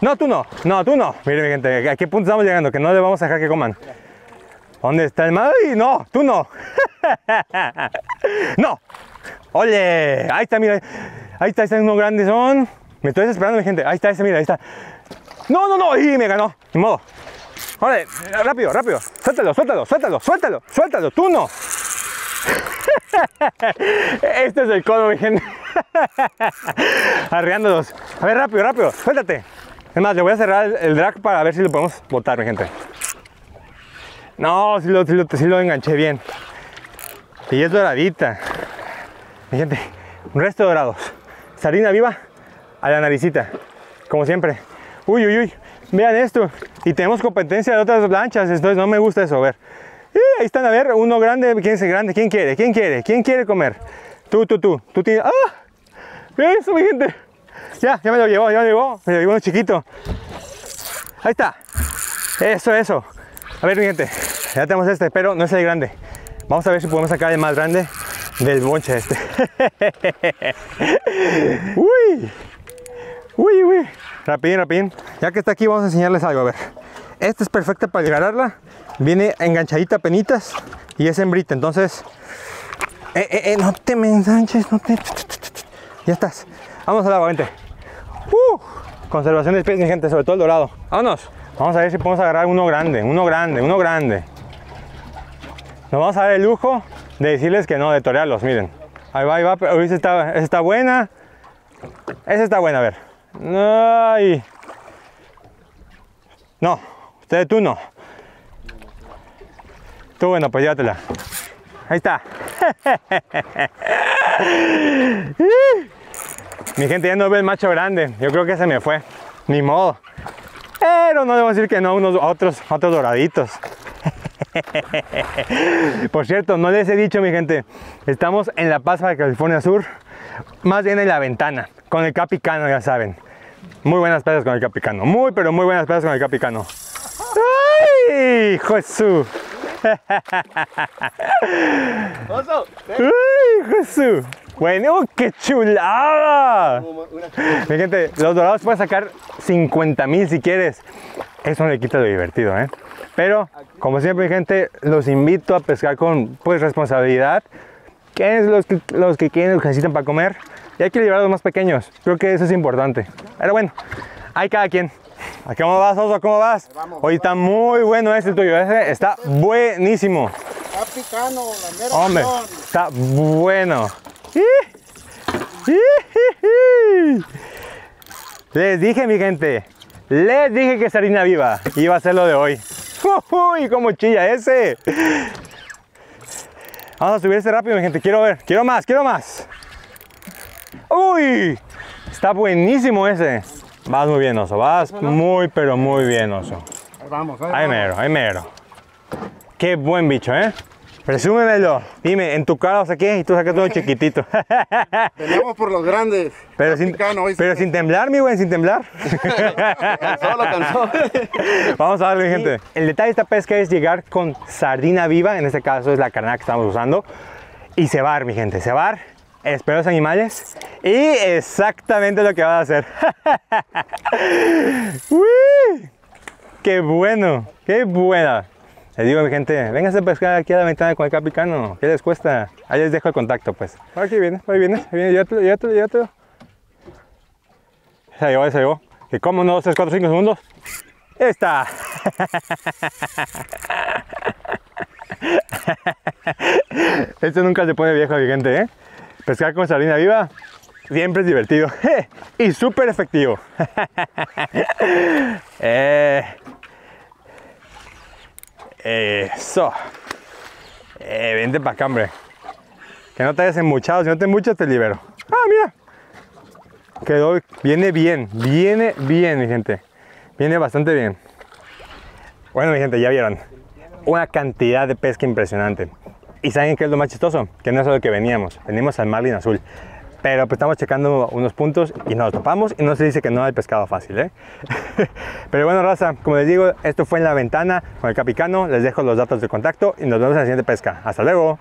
No, tú no. No, tú no. Miren, mi gente, ¿a qué punto estamos llegando? Que no le vamos a dejar que coman. ¿Dónde está el mar? ¡Ay, no! ¡Tú no! ¡No! ¡Oye! Ahí está, mira. Ahí está, ahí está uno grande son. Me estoy desesperando, mi gente. Ahí está, ese, mira, ahí está. No, no, no. Y me ganó. Ni modo. Órale, rápido, rápido. Suéltalo, suéltalo, suéltalo, suéltalo, suéltalo. Tú no. Este es el codo, mi gente. Arreándolos. A ver, rápido, rápido. Suéltate. Es más, le voy a cerrar el, drag para ver si lo podemos botar, mi gente. No, sí lo, enganché bien. Y es doradita. Mi gente, un resto de dorados. Sardina viva a la naricita. Como siempre. Uy, uy, uy. Vean esto. Y tenemos competencia de otras lanchas. Entonces no me gusta eso. A ver. Y ahí están, a ver. Uno grande. ¿Quién es grande? ¿Quién quiere? ¿Quién quiere? ¿Quién quiere comer? Tú, tú, tú. Tú tienes. ¡Ah! Vean eso, mi gente. Ya, ya me lo llevó, ya me lo llevó. Me lo llevó uno chiquito. Ahí está. Eso, eso. A ver, mi. Ya tenemos este, pero no es el grande. Vamos a ver si podemos sacar el más grande del bonche este. uy. Uy, uy. Rapidín, rapidín. Ya que está aquí, vamos a enseñarles algo. A ver. Esta es perfecta para agarrarla. Viene enganchadita penitas y es hembrita. Entonces, eh, eh, eh, no te me enganches, no te. Ya estás. Vamos al agua, vente. Uh, conservación de especies, gente, sobre todo el dorado. Vámonos. Vamos a ver si podemos agarrar uno grande, uno grande, uno grande. Nos vamos a dar el lujo de decirles que no, de torearlos, miren. Ahí va, ahí va, pero esa está, esa está buena. Esa está buena, a ver. Ay. No, usted tú no. Tú bueno, pues llévatela. Ahí está. Mi gente ya no ve el macho grande. Yo creo que se me fue. Ni modo. Pero no debo decir que no, unos otros, otros doraditos. Por cierto, no les he dicho, mi gente, estamos en La Paz, California Sur, más bien en la ventana, con el capicano, ya saben. Muy buenas pesas con el capicano, muy, pero muy buenas pesas con el capicano. ¡Ay, Jesús! ¡Ay, Jesús! Bueno, qué chulada. Mi gente, los dorados puedes sacar 50 mil si quieres. Eso no le quita lo divertido, ¿eh? Pero, como siempre, mi gente, los invito a pescar con pues, responsabilidad. Que es los que, los que quieren, los que necesitan para comer. Y hay que llevar a los más pequeños. Creo que eso es importante. Pero bueno, hay cada quien. ¿A cómo vas, Oso? ¿Cómo vas? Hoy está muy bueno este tuyo. Ese está buenísimo. Está picano, la mera Hombre, está bueno. Les dije, mi gente, les dije que Sarina Viva iba a ser lo de hoy. ¡Uy, cómo chilla ese! Vamos a subir ese rápido, mi gente. Quiero ver, quiero más, quiero más. ¡Uy! Está buenísimo ese. Vas muy bien, oso. Vas muy, pero muy bien, oso. Ahí vamos, ahí Ahí mero, ahí mero. Qué buen bicho, ¿eh? Presúmemelo. Dime, en tu cara lo saqué y tú sacas todo chiquitito. Peleamos por los grandes. Pero, sin, pero sin temblar, mi güey, sin temblar. Cansó, lo cansó. Vamos a darle, mi gente. El detalle de esta pesca es llegar con sardina viva, en este caso es la carnada que estamos usando, y cebar, mi gente, cebar, espero los animales, y exactamente lo que va a hacer. ¡Uy! ¡Qué bueno! ¡Qué buena! Les digo, mi gente, vénganse a pescar aquí a la ventana con el capicano. ¿Qué les cuesta? Ahí les dejo el contacto, pues. Aquí viene, ahí viene, ahí viene, llévatelo, llévatelo, llévatelo. Se llevó, se llevó. ¿Y cómo? 1, 2, 3, 4, 5 segundos. Está. Esto nunca se pone viejo, mi gente, ¿eh? Pescar con sardina viva siempre es divertido y súper efectivo. Eh, eso. Eh, vente para acá, hombre. Que no te hayas embuchado. Si no te embuchas, te libero. Ah, mira. Quedó, viene bien, viene bien, mi gente. Viene bastante bien. Bueno, mi gente, ya vieron. Una cantidad de pesca impresionante. ¿Y saben qué es lo más chistoso? Que no es lo que veníamos. Venimos al Marlin Azul. Pero pues estamos checando unos puntos y nos topamos y no se dice que no hay pescado fácil, ¿eh? Pero bueno, raza, como les digo, esto fue en la ventana con el capicano. Les dejo los datos de contacto y nos vemos en la siguiente pesca. Hasta luego.